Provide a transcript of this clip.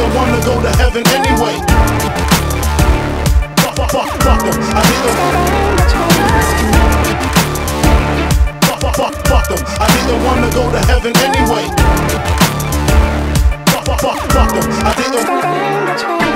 didn't wanna go to heaven anyway. Fuck, fuck, fuck, fuck them. I didn't. Fuck, fuck, fuck, fuck them. I didn't wanna go to heaven anyway. Fuck, fuck, fuck, fuck them. I didn't.